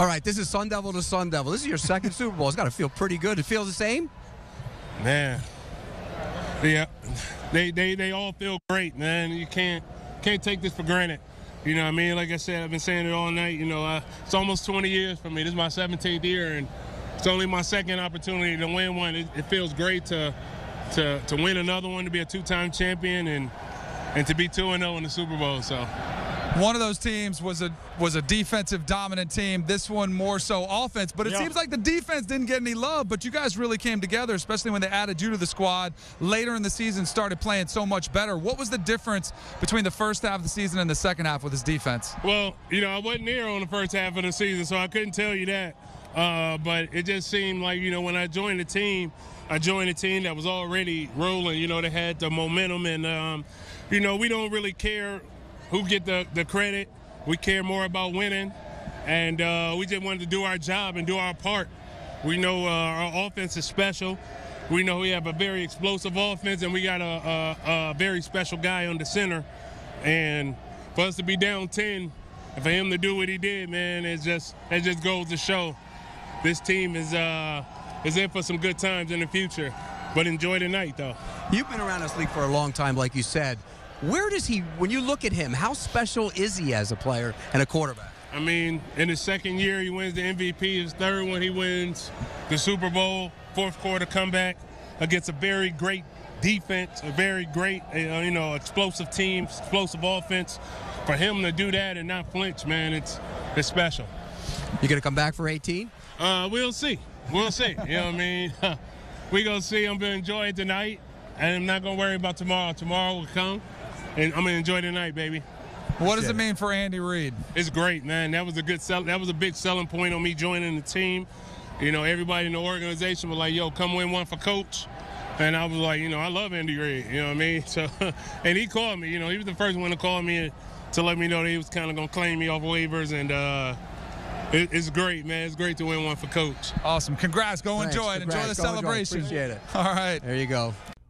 All right, this is Sun Devil to Sun Devil. This is your second Super Bowl. It's got to feel pretty good. It feels the same? Man. Yeah. They, they, they all feel great, man. You can't can't take this for granted. You know what I mean? Like I said, I've been saying it all night. You know, uh, it's almost 20 years for me. This is my 17th year, and it's only my second opportunity to win one. It, it feels great to, to to win another one, to be a two-time champion, and and to be 2-0 in the Super Bowl. So one of those teams was a was a defensive dominant team. This one more so offense. But it seems like the defense didn't get any love. But you guys really came together, especially when they added you to the squad later in the season. Started playing so much better. What was the difference between the first half of the season and the second half with his defense? Well, you know, I wasn't there on the first half of the season, so I couldn't tell you that. Uh, but it just seemed like, you know, when I joined the team, I joined a team that was already rolling. You know, they had the momentum, and um, you know, we don't really care who get the, the credit. We care more about winning, and uh, we just wanted to do our job and do our part. We know uh, our offense is special. We know we have a very explosive offense, and we got a, a, a very special guy on the center. And for us to be down 10, and for him to do what he did, man, it just it just goes to show this team is uh, is in for some good times in the future. But enjoy the night, though. You've been around this league for a long time, like you said. Where does he, when you look at him, how special is he as a player and a quarterback? I mean, in his second year, he wins the MVP. His third one, he wins the Super Bowl, fourth quarter comeback against a very great defense, a very great, uh, you know, explosive team, explosive offense. For him to do that and not flinch, man, it's it's special. You going to come back for 18? Uh, we'll see. We'll see. you know what I mean? we gonna see. I'm gonna enjoy it tonight, and I'm not gonna worry about tomorrow. Tomorrow will come, and I'm gonna enjoy the night, baby. What does it mean for Andy Reid? It's great, man. That was a good sell. That was a big selling point on me joining the team. You know, everybody in the organization was like, "Yo, come win one for coach." And I was like, you know, I love Andy Reid. You know what I mean? So, and he called me. You know, he was the first one to call me to let me know that he was kind of gonna claim me off waivers, and uh, it, it's great, man. It's great to win one for coach. Awesome. Congrats. Go Thanks. enjoy it. Enjoy the Go enjoy celebration. Appreciate it. All right. There you go.